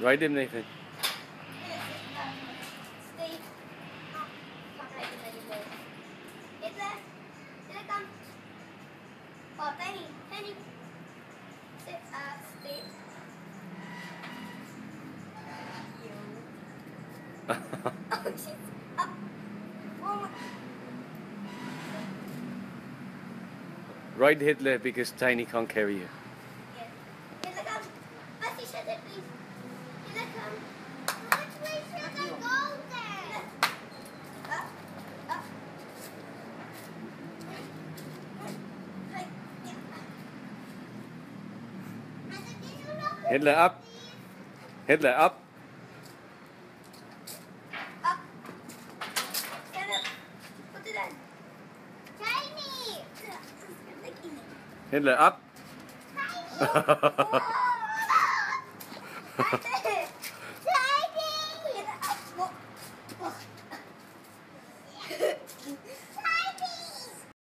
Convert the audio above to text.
Ride him, Nathan. Stay. Oh, makain na yun. Hitler. Hitler. Tiny. Tiny. Sit, stay. You. Up. Oh. Ride Hitler because Tiny can't carry you. Yes. Hitler, come. Bessie, shut it, please. Hitler, come. Which way should I go then? Up. Hitler up. Hitler up. Up. Up. Put it in. Tiny! Hitler up. Tiny!